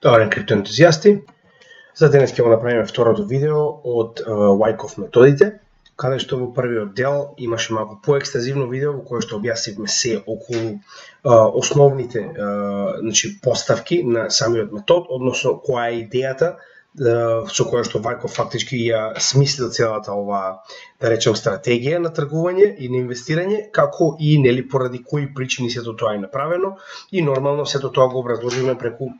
Добар криптоентузијасти. За денес ќе го направиме второто видео од Wyckoff методите, каде што во првиот дел имаше малку поекстазивно видео во кое што објаснивме се околу а, основните а, значи, поставки на самиот метод, односно која е идејата со која што Вајко фактички ја смислил целата оваа да речем, стратегија на тргување и на инвестирање, како и нели поради кои причини сето тоа е направено и нормално сето тоа го образложиме преку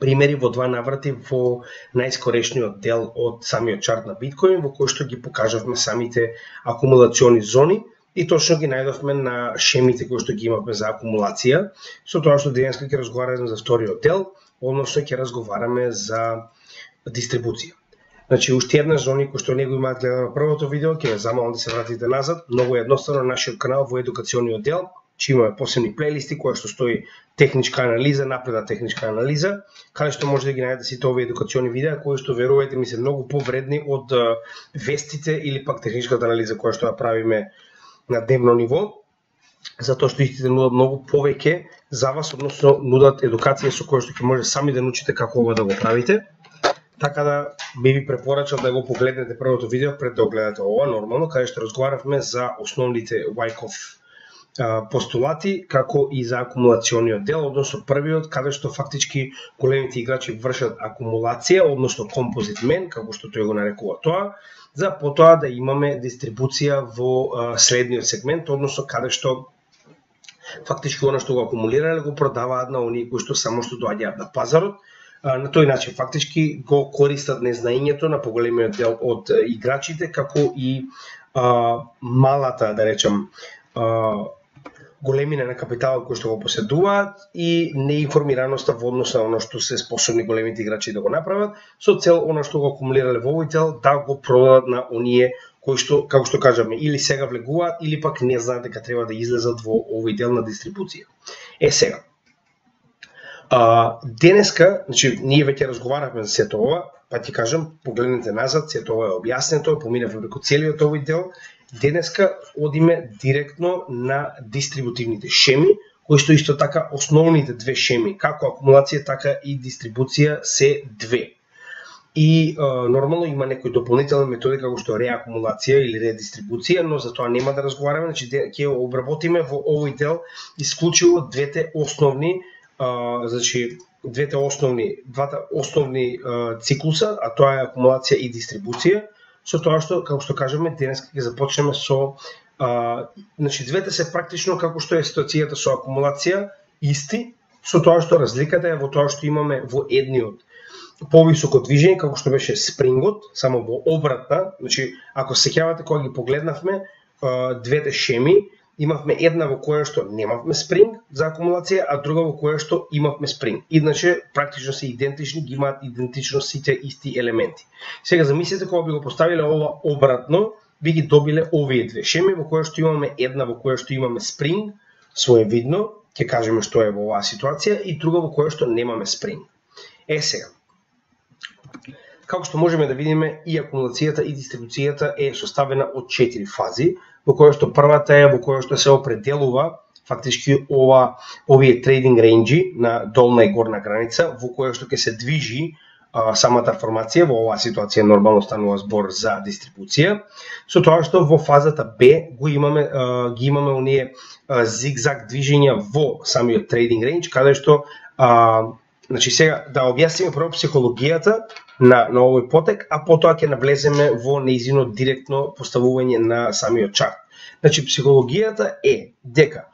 примери во два наврати во најскорешниот дел од самиот чарт на биткоин, во кој што ги покажавме самите акумулациони зони и точно ги најдовме на шемите кои што ги имавме за акумулација, со тоа што денеска ќе разговараме за вториот дел, односно ќе разговараме за дистрибуција. Значи, уште една зони кои што не го имаат гледано првото видео, ќе замалам да се вратите назад. Многу едноставно нашиот канал во едукациониот дел че имаме посебни плейлисти која што стои техничка анализа, напредна техничка анализа, каде што може да ги најдете сите овие едукациони видеа кои што верувајте ми се многу повредни од вестите или пак техничката анализа која што ја правиме на дневно ниво, затоа што истите нудат многу повеќе за вас, односно нудат едукација со која што ќе може сами да научите како ова да го правите. Така да би ви препорачал да го погледнете првото видео пред да го гледате ова, нормално, каде што разговаравме за основните Wyckoff постулати како и за акумулациониот дел, односно првиот каде што фактички големите играчи вршат акумулација, односно композит мен, како што тој го нарекува тоа, за потоа да имаме дистрибуција во следниот сегмент, односно каде што фактички оно што го акумулирале го продаваат на оние кои што само што доаѓаат на пазарот, на тој начин фактички го користат незнаењето на поголемиот дел од играчите како и а, малата да речем а, големина на капиталот кој што го поседуваат и неинформираноста во однос на оно што се способни големите играчи да го направат, со цел оно што го акумулирале во овој дел да го продадат на оние кои што, како што кажаме, или сега влегуваат, или пак не знаат дека треба да излезат во овој дел на дистрибуција. Е сега, А, денеска, значи, ние веќе разговаравме за сето ова, па ти кажам, погледнете назад, сето ова е објаснето, поминавме преку целиот овој дел Денеска одиме директно на дистрибутивните шеми, кои што исто така основните две шеми, како акумулација, така и дистрибуција се две. И е, нормално има некои дополнителни методи како што реакумулација или редистрибуција, но за тоа нема да разговараме, значи ќе обработиме во овој дел исклучиво двете основни е, значи двете основни двата основни е, циклуса, а тоа е акумулација и дистрибуција со тоа што, како што кажеме, денес ќе започнеме со а, значи двете се практично како што е ситуацијата со акумулација исти, со тоа што разликата е во тоа што имаме во едниот повисоко движење како што беше спрингот, само во обратна, значи ако се сеќавате кога ги погледнавме двете шеми, имавме една во која што немавме спринг за акумулација, а друга во која што имавме спринг. Иначе, практично се идентични, ги имаат идентично сите исти елементи. Сега замислете кога би го поставиле ова обратно, би ги добиле овие две шеми во која што имаме една во која што имаме спринг, своевидно, ќе кажеме што е во оваа ситуација, и друга во која што немаме спринг. Е сега, како што можеме да видиме и акумулацијата и дистрибуцијата е составена од 4 фази во која што првата е во која што се определува фактички ова овие трейдинг ренџи на долна и горна граница во која што ќе се движи а, самата формација, во оваа ситуација нормално станува збор за дистрибуција, со тоа што во фазата Б го имаме а, ги имаме оние зигзаг движења во самиот трейдинг рендж каде што а, значи сега да објасниме прво психологијата на, на овој потек, а потоа ќе навлеземе во неизино директно поставување на самиот чарт. Значи, психологијата е дека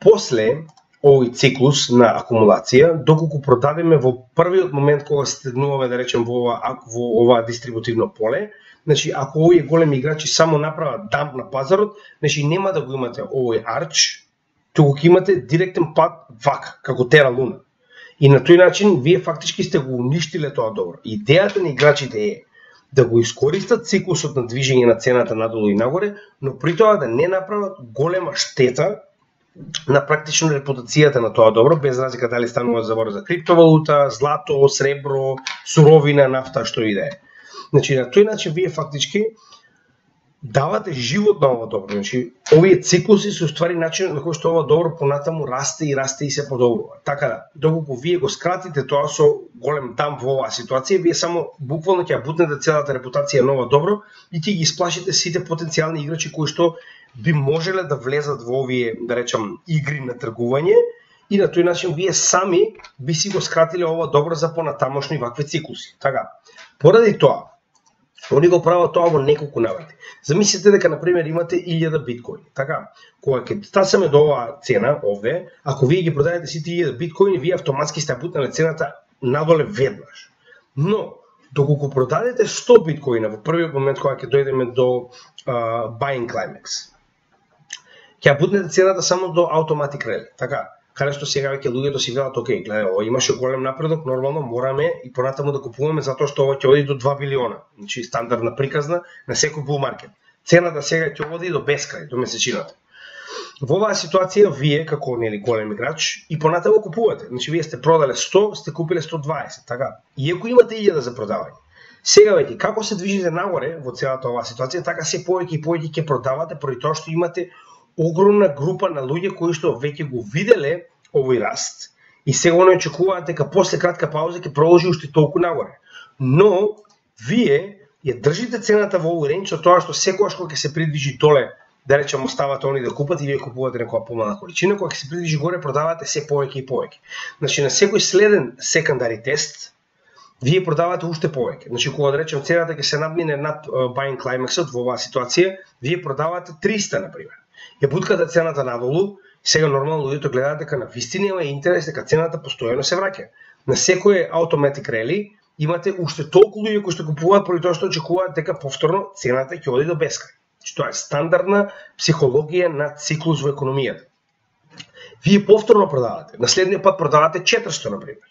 после овој циклус на акумулација, доколку продадеме во првиот момент кога стегнуваме, да речем, во ова, во ова дистрибутивно поле, значи, ако овие големи играчи само направат дамп на пазарот, значи, нема да го имате овој арч, туку ќе имате директен пат вак, како тера луна. И на тој начин вие фактички сте го уништиле тоа добро. Идејата на играчите е да го искористат циклусот на движење на цената надолу и нагоре, но при тоа да не направат голема штета на практично репутацијата на тоа добро, без разлика дали станува збор за криптовалута, злато, сребро, суровина, нафта, што и да е. Значи, на тој начин вие фактички давате живот на ова добро. Значи, овие циклуси се уствари начин на кој што ова добро понатаму расте и расте и се подобрува. Така да, доколку вие го скратите тоа со голем дамп во оваа ситуација, вие само буквално ќе бутнете целата репутација нова добро и ќе ги исплашите сите потенцијални играчи кои што би можеле да влезат во овие, да речам, игри на тргување и на тој начин вие сами би си го скратиле ова добро за понатамошни вакви циклуси. Така, поради тоа, Они го прават тоа во неколку наврати. Замислете дека, на пример, имате 1000 биткоини. Така, кога ќе стасаме до оваа цена овде, ако вие ги продадете сите 1000 биткоини, вие автоматски сте бутнале цената надоле веднаш. Но, доколку продадете 100 биткоина во првиот момент кога ќе дојдеме до uh, buying climax, ќе бутнете цената само до automatic rally. Така, каде што сега веќе луѓето си велат, окей, гледај, ова имаше голем напредок, нормално мораме и понатаму да купуваме затоа што ова ќе оди до 2 билиона. Значи стандардна приказна на секој бул маркет. Цената да сега ќе оди до бескрај, до месечината. Во оваа ситуација вие како нели голем играч и понатаму купувате. Значи вие сте продале 100, сте купиле 120, така. Иако имате 1000 за продавање. Сега веќе како се движите нагоре во целата оваа ситуација, така се повеќе и повеќе ќе продавате поради тоа што имате огромна група на луѓе кои што веќе го виделе овој раст и сега оној очекуваат дека после кратка пауза ќе продолжи уште толку нагоре. Но вие ја држите цената во овој ренч со тоа што секогаш кога ќе се придвижи доле, да речеме оставате они да купат и вие купувате некоја помала количина, кога ќе се придвижи горе продавате се повеќе и повеќе. Значи на секој следен секондари тест вие продавате уште повеќе. Значи кога да речем цената ќе се надмине над buying climaxот во оваа ситуација, вие продавате 300 на пример ја бутката цената надолу, сега нормално луѓето гледаат дека на вистина има интерес дека цената постојано се враќа. На секој автоматик рели имате уште толку луѓе кои што купуваат поради тоа што очекуваат дека повторно цената ќе оди до бескрај. Значи тоа е стандардна психологија на циклус во економијата. Вие повторно продавате, на следниот пат продавате 400 на пример.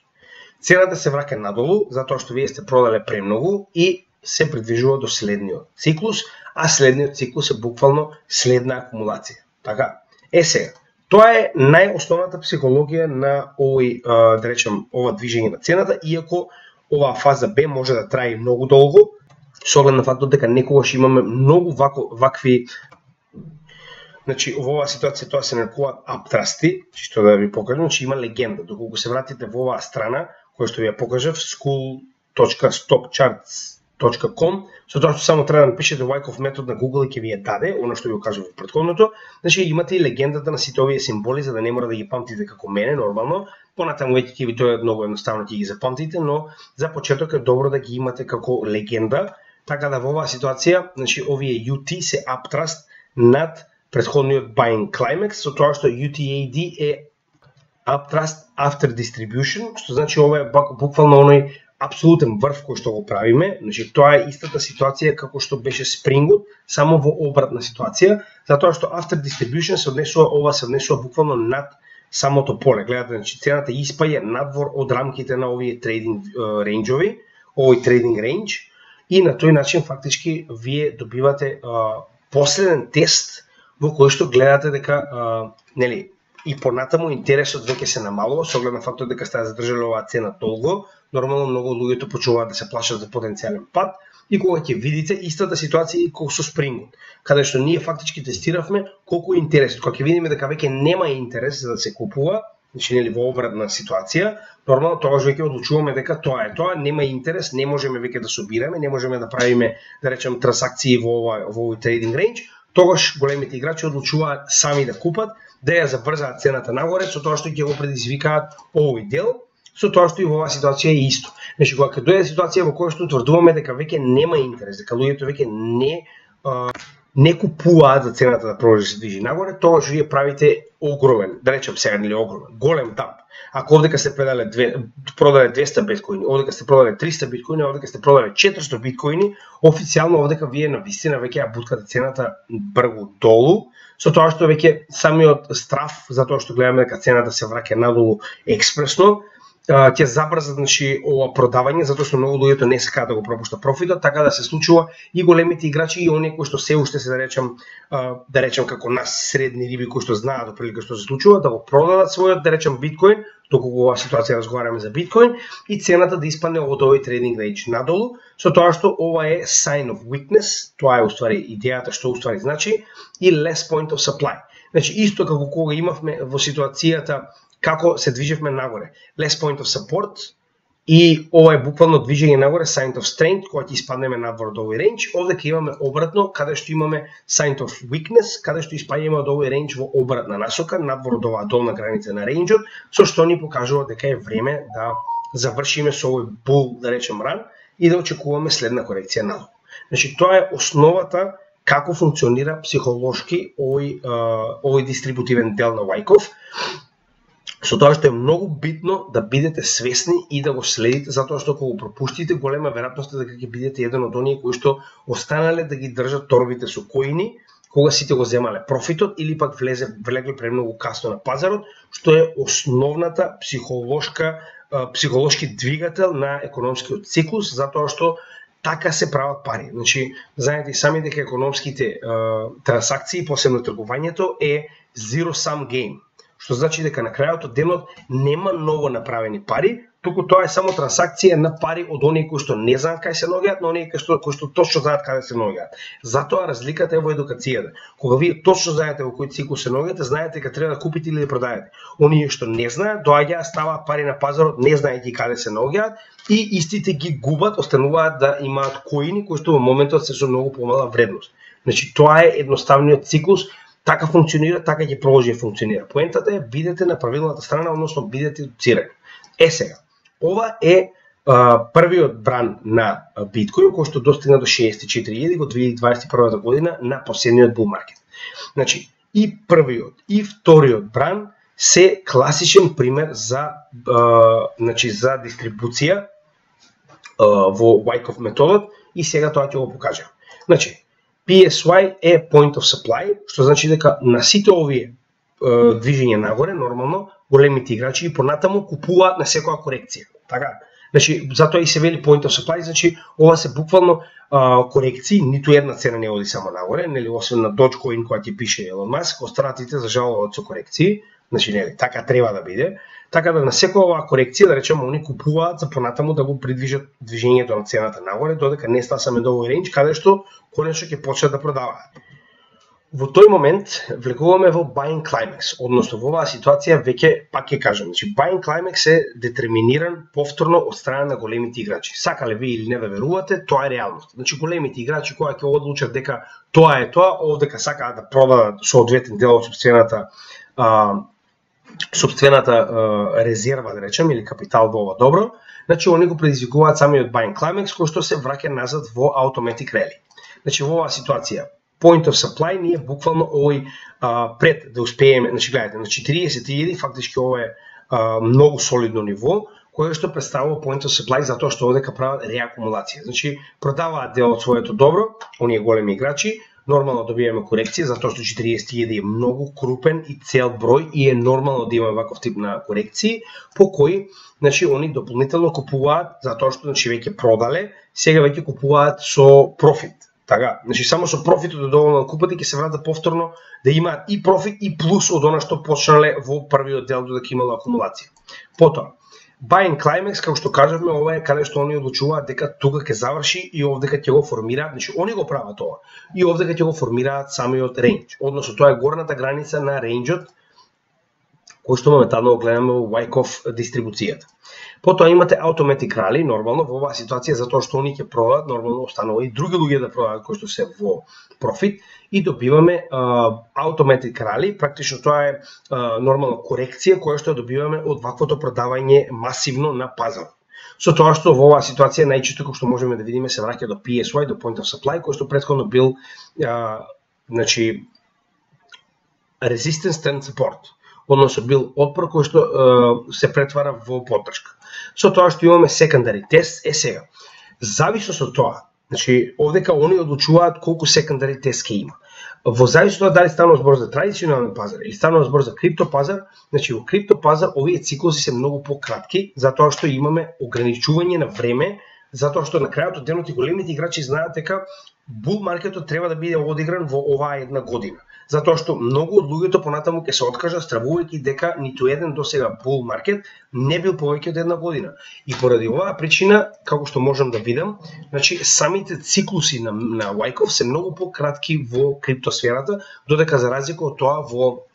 Цената се враќа надолу затоа што вие сте продале премногу и се придвижува до следниот циклус, а следниот циклус е буквално следна акумулација. Така, е сега, тоа е најосновната психологија на овој, да речем, ова движење на цената, иако оваа фаза Б може да трае многу долго, со оглед на фактот дека некогаш имаме многу вако, вакви Значи, во оваа ситуација тоа се нарекуваат аптрасти, што да ви покажам, значи има легенда. Доколку се вратите во оваа страна, која што ви ја покажав, school.stopcharts.com .com, со тоа што само треба да напишете Wyckoff метод на Google и ќе ви ја даде, оно што ви го кажа во предходното. Значи имате и легендата на сите овие символи за да не мора да ги памтите како мене нормално. Понатаму веќе ќе ви тоа многу едноставно ќе ги запамтите, но за почеток е добро да ги имате како легенда, така да во оваа ситуација, значи овие UT се uptrust над предходниот buying climax, со тоа што UTAD е uptrust after distribution, што значи ова е буквално оној апсолутен врв кој што го правиме, значи тоа е истата ситуација како што беше спрингот, само во обратна ситуација, затоа што after distribution се однесува ова се однесува буквално над самото поле. Гледате, значи цената испаја надвор од рамките на овие трейдинг рейнџови, овој трейдинг рейндж и на тој начин фактички вие добивате последен тест во кој што гледате дека нели и понатаму интересот веќе се намалува со оглед на фактот дека сте задржала оваа цена долго, нормално многу луѓето почуваат да се плашат за потенцијален пат и кога ќе видите истата ситуација и колку со Спрингот, каде што ние фактички тестиравме колку е интересот. Кога ќе видиме дека веќе нема интерес за да се купува, значи нели во обратна ситуација, нормално тогаш веќе одлучуваме дека тоа е тоа, нема интерес, не можеме веќе да собираме, не можеме да правиме да речем трансакции во ова во овој трейдинг рейндж, тогаш големите играчи одлучуваат сами да купат, да ја забрзаат цената нагоре, со тоа што ќе го предизвикаат овој дел, со тоа што и во оваа ситуација е исто. Значи, кога ќе дојде ситуација во која што утврдуваме дека веќе нема интерес, дека луѓето веќе не а, не купуваат за цената да продолжи да се движи нагоре, тогаш вие правите огромен, да речем сега или огромен, голем тап. Ако овдека се предале две, продале 200 биткоини, овдека сте продале 300 биткоини, овдека сте продале 400 биткоини, официјално овдека вие на вистина веќе ја буткате цената бргу долу, со тоа што веќе самиот страф за тоа што гледаме дека цената се враќа надолу експресно, ќе забрзат значи ова продавање затоа што многу луѓето не сакаат да го пропушта профитот, така да се случува и големите играчи и оние кои што се уште се да речем да речем како нас средни риби кои што знаат прилика што се случува да го продадат својот да речем биткоин, доколку оваа ситуација разговараме за биткоин и цената да испадне од овој трейдинг рејч надолу, со тоа што ова е sign of weakness, тоа е уствари идејата што уствари значи и less point of supply. Значи исто како кога имавме во ситуацијата како се движевме нагоре. Less point of support и ова е буквално движење нагоре, sign of strength, кога ќе испаднеме надвор од овој range, овде ќе имаме обратно, каде што имаме sign of weakness, каде што испаѓаме од овој range во обратна насока, надвор од оваа долна граница на рейнџот, со што ни покажува дека е време да завршиме со овој bull, да речем ран, и да очекуваме следна корекција надолу. Значи, тоа е основата како функционира психолошки овој, овој дистрибутивен дел на Вајков Со тоа што е многу битно да бидете свесни и да го следите, затоа што кога го пропуштите, голема веројатност е дека ќе бидете еден од оние кои што останале да ги држат торбите со коини, кога сите го земале профитот или пак влезе влегле премногу касно на пазарот, што е основната психолошка психолошки двигател на економскиот циклус, затоа што така се прават пари. Значи, знаете сами дека економските е, трансакции, посебно тргувањето е zero sum game што значи дека на крајот од денот нема ново направени пари, туку тоа е само трансакција на пари од оние кои што не знаат кај се наоѓаат, но оние кои што, кои што точно знаат каде се наоѓаат. Затоа разликата е во едукацијата. Кога вие точно знаете во кој цикл се наоѓате, знаете дека треба да купите или да продадете. Оние што не знаат, доаѓаат, ставаат пари на пазарот, не знаејќи каде се наоѓаат и истите ги губат, остануваат да имаат коини кои што во моментот се со многу помала вредност. Значи тоа е едноставниот циклус така функционира, така ќе продолжи да функционира. Поентата е бидете на правилната страна, односно бидете едуцирани. Е сега, ова е а, првиот бран на биткоин кој што достигна до 64.000 во 2021 година на последниот bull маркет. Значи, и првиот и вториот бран се класичен пример за а, значи за дистрибуција а, во Wyckoff методот и сега тоа ќе го покажам. Значи, PSY е point of supply, што значи дека на сите овие е, движења нагоре, нормално, големите играчи и понатаму купуваат на секоја корекција. Така? Значи, затоа и се вели point of supply, значи ова се буквално а, корекции, ниту една цена не оди само нагоре, нели освен на Dogecoin која ќе пише Elon Musk, останатите за жал со корекции, значи нели така треба да биде. Така да на секоја оваа корекција, да речеме, они купуваат за понатаму да го придвижат движењето на цената нагоре, додека не стасаме до овој рейндж, каде што конечно ќе почнат да продаваат. Во тој момент влегуваме во buying climax, односно во оваа ситуација веќе пак ќе кажам, значи buying climax е детерминиран повторно од страна на големите играчи. Сакале ви или не да верувате, тоа е реалност. Значи големите играчи кои ќе одлучат дека тоа е тоа, овдека сакаат да продадат соодветен дел од собствената а, собствената е, резерва, да речем, или капитал во ова добро, значи они го предизвикуваат самиот buying climax, кој што се враќа назад во automatic rally. Значи во оваа ситуација, point of supply ние буквално овој а, пред да успееме, значи гледате, на 40.000 фактички ова е а, многу солидно ниво, кое што представува point of supply затоа што одека прават реакумулација. Значи продаваат дел од своето добро, оние големи играчи, нормално да добиваме корекција, затоа што 40.000 е многу крупен и цел број и е нормално да имаме ваков тип на корекции, по кои значи они дополнително купуваат затоа што значи веќе продале, сега веќе купуваат со профит. Така, значи само со профитот е доволно да купат и ќе се вратат повторно да имаат и профит и плюс од она што почнале во првиот дел додека имало акумулација. Потоа, Buying Climax, како што кажавме, ова е каде што они одлучуваат дека тука ќе заврши и овдека ќе го формираат, значи они го прават тоа. И овде ќе го формираат самиот рейндж. Односно тоа е горната граница на рейнџот кој што моментално го гледаме во Wyckoff дистрибуцијата. Потоа имате Automatic Rally, нормално во оваа ситуација затоа што они ќе продадат, нормално останува и други луѓе да продадат кои што се во профит и добиваме automatic rally, практично тоа е а, нормална корекција која што добиваме од ваквото продавање масивно на пазар. Со тоа што во оваа ситуација најчесто кој што можеме да видиме се враќа до PSY, до point of supply, кој што претходно бил а, значи resistance and support, односно бил отпор кој што а, се претвара во поддршка. Со тоа што имаме secondary тест е сега. Зависност од тоа Значи, овдека они одлучуваат колку секондари тест ке има. Во зависност од дали станува збор за традиционален пазар или станува збор за крипто пазар, значи во крипто пазар овие циклуси се многу пократки, затоа што имаме ограничување на време, затоа што на крајот од денот и големите играчи знаат дека бул маркетот треба да биде одигран во оваа една година затоа што многу од луѓето понатаму ќе се откажат стравувајќи дека ниту еден до сега бул маркет не бил повеќе од една година. И поради оваа причина, како што можам да видам, значи самите циклуси на, на Wyckoff се многу пократки во криптосферата, додека за разлика од тоа во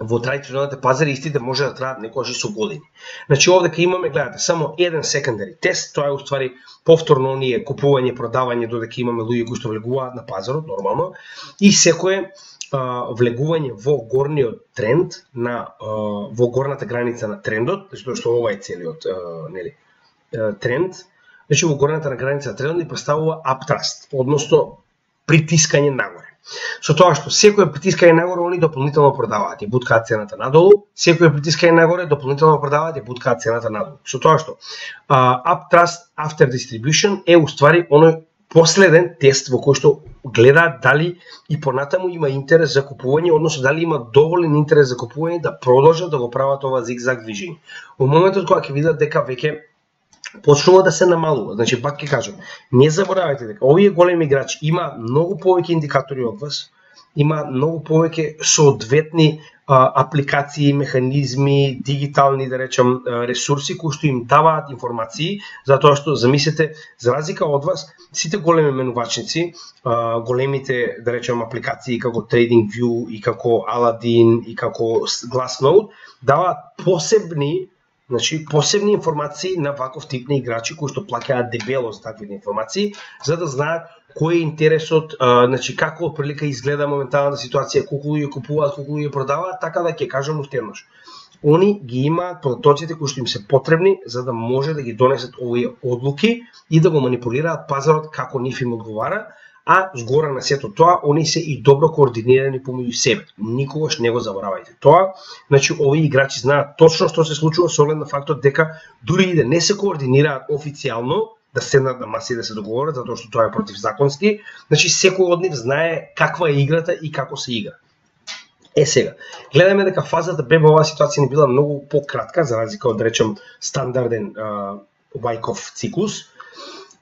во традиционалните пазари истите да може да траат некогаш и со години. Значи овде имаме, гледате, само еден секондари тест, тоа е уствари повторно оние купување, продавање додека имаме луѓе кои што влегуваат на пазарот нормално и секое влегување во горниот тренд на во горната граница на трендот, зашто што ова е целиот нели тренд, значи во горната на граница на трендот ни представува аптраст, односно притискање нагоре. Со тоа што секој притискање нагоре, они дополнително продаваат и буткаат цената надолу, секој притискање нагоре, дополнително продаваат и буткаат цената надолу. Со тоа што uh, uptrust after distribution е уствари оној последен тест во кој што гледаат дали и понатаму има интерес за купување, односно дали има доволен интерес за купување да продолжат да го прават ова зигзаг движење. Во моментот кога ќе видат дека веќе почнува да се намалува. Значи, пак ќе кажам, не заборавајте дека овие големи играчи има многу повеќе индикатори од вас, има многу повеќе соодветни апликации, механизми, дигитални, да речам, ресурси кои што им даваат информации, затоа што, замислете, за разлика од вас, сите големи менувачници, големите, да речам, апликации како TradingView и како Aladdin и како Glassnode, даваат посебни Значи, посебни информации на ваков тип на играчи кои што плаќаат дебело за такви информации, за да знаат кој е интересот, а, значи како прилика изгледа моменталната ситуација, колку луѓе купуваат, колку луѓе продаваат, така да ќе кажам уште. Они ги имаат протоците кои што им се потребни за да може да ги донесат овие одлуки и да го манипулираат пазарот како нив им одговара, а згора на сето тоа, они се и добро координирани помеѓу себе. Никогаш не го заборавајте. Тоа, значи овие играчи знаат точно што се случува со оглед на фактот дека дури и да не се координираат официјално, да седнат на маси да се договорат, затоа што тоа е противзаконски. Значи, секој од нив знае каква е играта и како се игра. Е сега, гледаме дека фазата бе оваа ситуација не била многу пократка, за разлика од, да речем, стандарден Вајков циклус,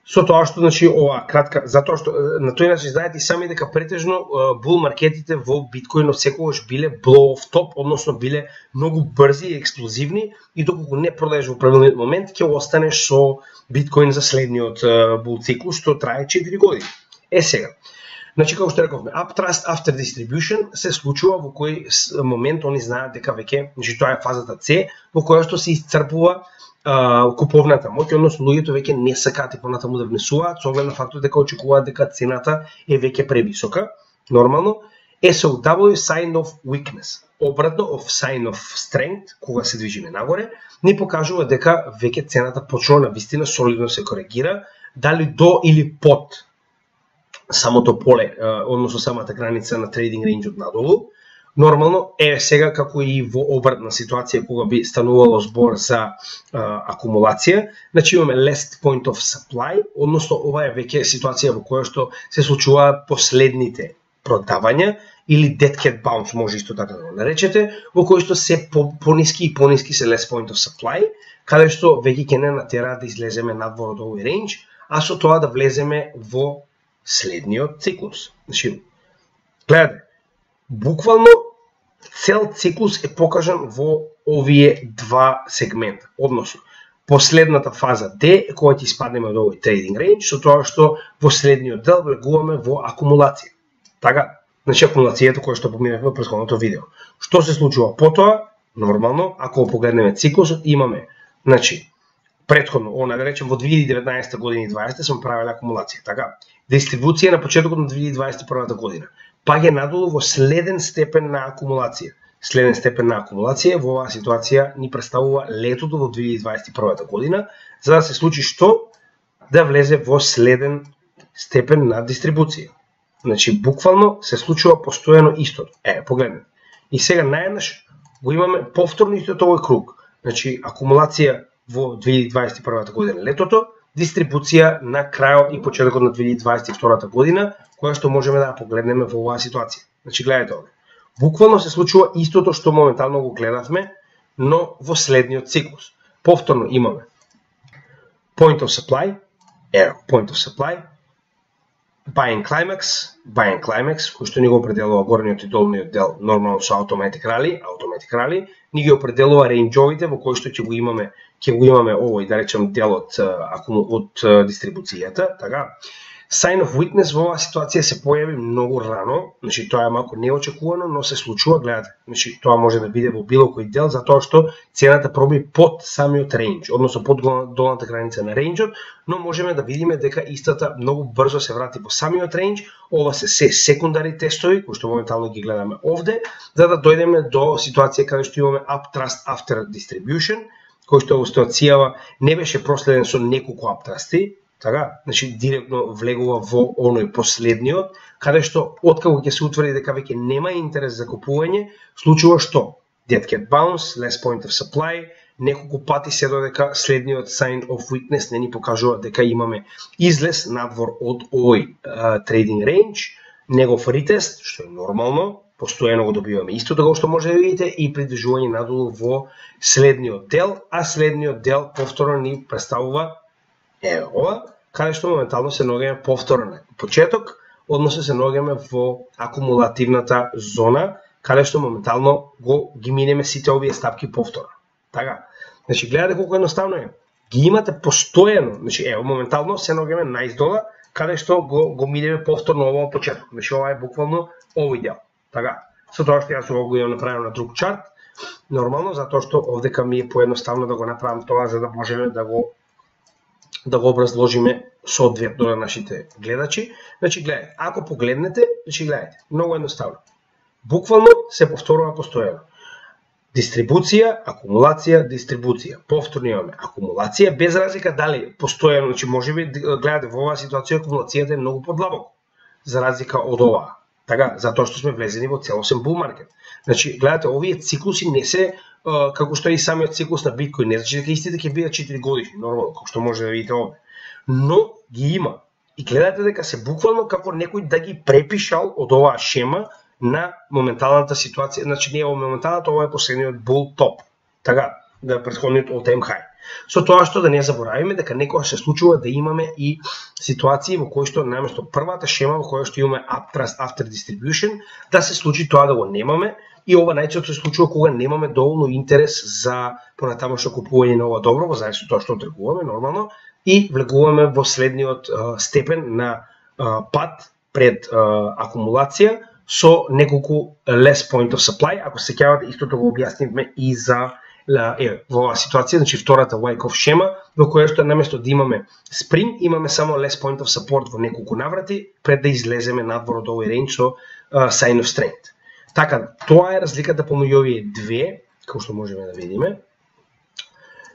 со тоа што значи ова кратка затоа што на тој начин знаете и сами дека претежно бул маркетите во биткоинот секогаш биле blow off top, односно биле многу брзи и експлозивни и доколку не продадеш во правилниот момент ќе останеш со биткоин за следниот бул циклус што трае 4 години. Е сега, Значи, како што рековме, uptrust after distribution се случува во кој момент они знаат дека веќе, значи тоа е фазата C, во која што се исцрпува а, куповната моќ, односно луѓето веќе не сакаат и понатаму да внесуваат, со оглед на фактот дека очекуваат дека цената е веќе превисока, нормално, SOW sign of weakness. Обратно of sign of strength, кога се движиме нагоре, ни покажува дека веќе цената почнува на вистина солидно се коригира, дали до или под самото поле, односно самата граница на трейдинг рейнџот надолу, Нормално е сега како и во обратна ситуација кога би станувало збор за а, акумулација, значи имаме last point of supply, односно ова е веќе ситуација во која што се случуваат последните продавања или dead cat bounce може исто така да го наречете, во кој што се по, пониски и пониски се last point of supply, каде што веќе ќе не натера да излеземе надвор од овој рейндж, а со тоа да влеземе во следниот циклус. Значи, гледате, буквално цел циклус е покажан во овие два сегмента. Односно, последната фаза D е кога ќе испаднеме од овој трейдинг рейндж, со тоа што во следниот дел влегуваме во акумулација. Така, значи акумулацијата која што поминавме во претходното видео. Што се случува потоа? Нормално, ако погледнеме циклусот, имаме, значи, предходно, она да речем во 2019 година и 2020 сме правеле акумулација, така? Дистрибуција на почетокот на 2021 година паѓа надолу во следен степен на акумулација. Следен степен на акумулација во оваа ситуација ни представува летото во 2021 година, за да се случи што? Да влезе во следен степен на дистрибуција. Значи, буквално се случува постојано истото. Е, погледнете. И сега најнаш го имаме повторно истото овој круг. Значи, акумулација во 2021 година летото, дистрибуција на крајот и почетокот на 2022 година, која што можеме да погледнеме во оваа ситуација. Значи, гледате овде. Буквално се случува истото што моментално го гледавме, но во следниот циклус. Повторно имаме point of supply, error, point of supply, buying climax, buying climax, кој што ни го определува горниот и долниот дел нормално со automatic rally, automatic rally, ни ги определува рейнџовите во кои што ќе го имаме, ќе го имаме овој да речем делот од, од дистрибуцијата, така. Sign of witness во оваа ситуација се појави многу рано, значи тоа е малку неочекувано, но се случува, гледате. Значи тоа може да биде во било кој дел затоа што цената проби под самиот рейндж, односно под долната граница на рейнджот, но можеме да видиме дека истата многу брзо се врати во самиот рейндж. Ова се се секундари тестови кои што моментално ги гледаме овде, за да дојдеме до ситуација каде што имаме uptrust after distribution, кој што во ситуацијава не беше проследен со неколку аптрасти, Така, значи директно влегува во оној последниот, каде што откако ќе се утврди дека веќе нема интерес за купување, случува што? Dead cat bounce, less point of supply, неколку пати се додека следниот sign of weakness не ни покажува дека имаме излез надвор од овој uh, trading range, негов ретест, што е нормално, постојано го добиваме исто така што може да видите и придвижување надолу во следниот дел, а следниот дел повторно ни представува е ова, каде што моментално се наоѓаме повторно почеток, односно се наоѓаме во акумулативната зона, каде што моментално го ги минеме сите овие стапки повторно. Така. Значи гледате колку едноставно е. Ги имате постојано, значи ево моментално се наоѓаме на издола, каде што го го минеме повторно овој почеток. Значи ова е буквално овој дел. Така. Со тоа што јас го имам направено на друг чарт, нормално затоа што овдека ми е поедноставно да го направам тоа за да можеме да го да го образложиме соодветно на нашите гледачи. Значи, гледајте, ако погледнете, значи, гледајте, многу едноставно. Буквално се повторува постојано. Дистрибуција, акумулација, дистрибуција. Повторно имаме акумулација, без разлика дали постојано, значи може би гледате во оваа ситуација акумулацијата е многу подлабоко, за разлика од оваа. Така, затоа што сме влезени во целосен bull market, Значи, гледате, овие циклуси не се како што е и самиот циклус на биткоин, не значи дека истите ќе бидат 4 годишни, нормално, како што може да видите овде. Но ги има. И гледате дека се буквално како некој да ги препишал од оваа шема на моменталната ситуација, значи не е моменталната, ова е последниот bull top, Така, да претходниот all time high. Со тоа што да не заборавиме дека некогаш се случува да имаме и ситуации во кои што наместо првата шема во која што имаме uptrust after distribution, да се случи тоа да го немаме И ова најчесто се случува кога немаме доволно интерес за понатамошно купување на ова добро, во зависи тоа што тргуваме нормално, и влегуваме во следниот степен на пат пред акумулација со неколку less point of supply. Ако се сеќавате, истото го објаснивме и за е, во оваа ситуација, значи втората Wyckoff шема, во која што наместо да имаме spring, имаме само less point of support во неколку наврати, пред да излеземе надвор од овој рейндж со uh, sign of strength. Така, тоа е разликата помеѓу овие две, како што можеме да видиме.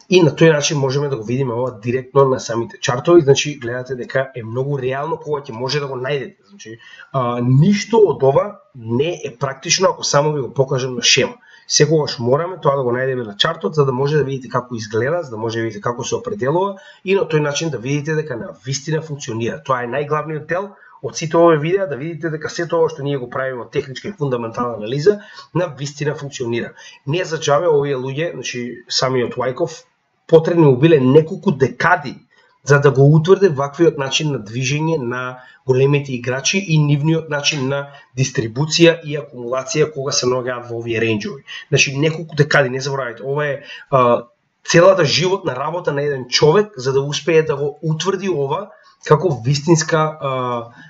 И на тој начин можеме да го видиме ова директно на самите чартови, значи гледате дека е многу реално кога ќе може да го најдете. Значи, а, ништо од ова не е практично ако само ви го покажам на шема. Секогаш мораме тоа да го најдеме на чартот за да може да видите како изгледа, за да може да видите како се определува и на тој начин да видите дека на вистина функционира. Тоа е најглавниот дел од сите овие видеа да видите дека се тоа што ние го правиме од техничка и фундаментална анализа на вистина функционира. Не за джаве овие луѓе, значи самиот Вајков, потребни му биле неколку декади за да го утврде ваквиот начин на движење на големите играчи и нивниот начин на дистрибуција и акумулација кога се наоѓаат во овие ренџови. Значи неколку декади, не заборавајте, ова е а, целата животна работа на еден човек за да успее да го утврди ова како вистинска а,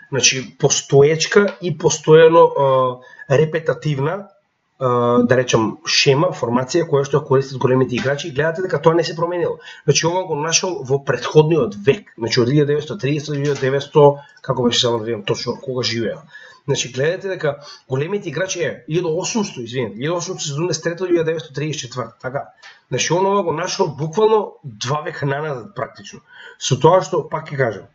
значи постоечка и постојано а, репетативна да речам шема, формација која што користат големите играчи и гледате дека тоа не се променило. Значи ова го нашол во претходниот век, значи од 1930 до 1900 како беше само да видам точно кога живеа. Значи гледате дека големите играчи е 1800, извинете, 1873 до 1934, така. Значи онова го нашол буквално два века наназад практично. Со тоа што пак ќе кажам,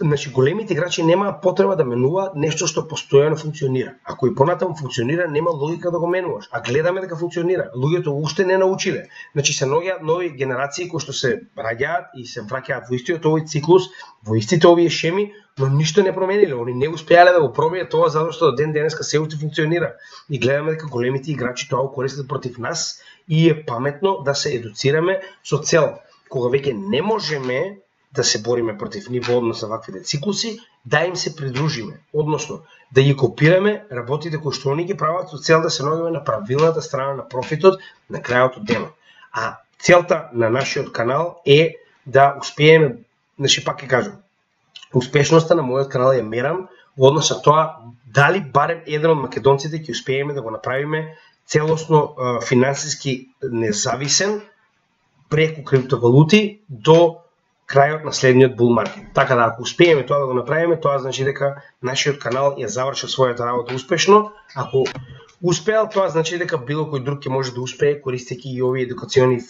Значи, големите играчи немаат потреба да менуваат нешто што постојано функционира. Ако и понатаму функционира, нема логика да го менуваш. А гледаме дека функционира. Луѓето уште не научиле. Значи, се наоѓаат нови генерации кои што се раѓаат и се враќаат во истиот овој циклус, во истите овие шеми, но ништо не промениле. Они не успеале да го пробијат тоа затоа што ден денеска се уште функционира. И гледаме дека големите играчи тоа го користат против нас и е паметно да се едуцираме со цел кога веќе не можеме да се бориме против нив во однос на ваквите циклуси, да им се придружиме, односно да ги копираме работите кои што они ги прават со цел да се наоѓаме на правилната страна на профитот на крајот од денот. А целта на нашиот канал е да успееме, значи пак ќе кажам, успешноста на мојот канал е мерам во однос на тоа дали барем еден од македонците ќе успееме да го направиме целосно финансиски независен преку криптовалути до крајот на следниот бул маркет. Така да ако успееме тоа да го направиме, тоа значи дека нашиот канал ја завршил својата работа успешно. Ако успеал, тоа значи дека било кој друг ќе може да успее користејќи и овие едукациони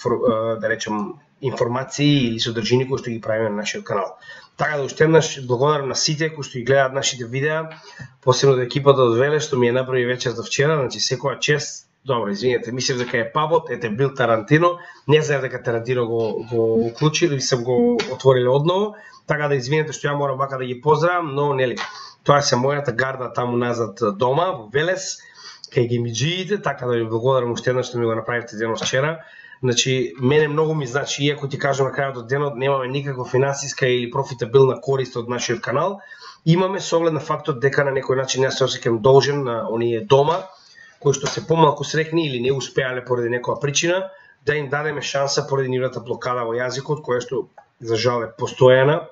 да речем информации и содржини кои што ги правиме на нашиот канал. Така да уште еднаш благодарам на сите кои што ги гледаат нашите видеа, посебно од екипата од Веле што ми е направи вечер за вчера, значи секоја чест Добро, извинете, мислев дека е пабот, ете бил Тарантино, не знаев дека Тарантино го, го уклучил и сам го отворил одново, така да извинете што ја морам вака да ги поздравам, но нели, тоа се мојата гарда таму назад дома, во Велес, кај ги миджиите, така да ви благодарам уште еднаш што ми го направивте денот вчера. Значи, мене многу ми значи, иако ти кажам на крајот од денот, немаме никаква финансиска или профитабилна корист од нашиот канал, имаме со оглед на фактот дека на некој начин јас се осеќам должен на оние дома, кои што се помалку срекни или не успеале поради некоја причина, да им дадеме шанса поради нивната блокада во јазикот, која што за жал е постојана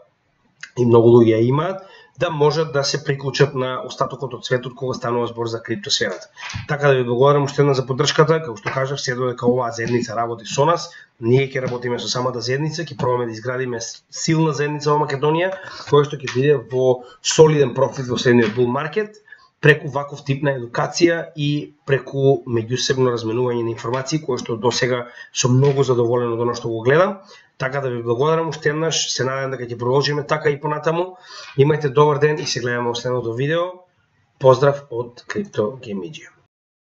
и многу луѓе ја имаат, да можат да се приклучат на остатокот од светот кога станува збор за криптосферата. Така да ви благодарам уште една за поддршката, како што кажав, се додека оваа заедница работи со нас, ние ќе работиме со самата заедница, ќе пробаме да изградиме силна заедница во Македонија, која што ќе биде во солиден профит во следниот бул market преку ваков тип на едукација и преку меѓусебно разменување на информации, кое што до сега сум многу задоволен од оно што го гледам. Така да ви благодарам уште еднаш, се надевам дека ќе продолжиме така и понатаму. Имајте добар ден и се гледаме во следното видео. Поздрав од Крипто Гемиджио.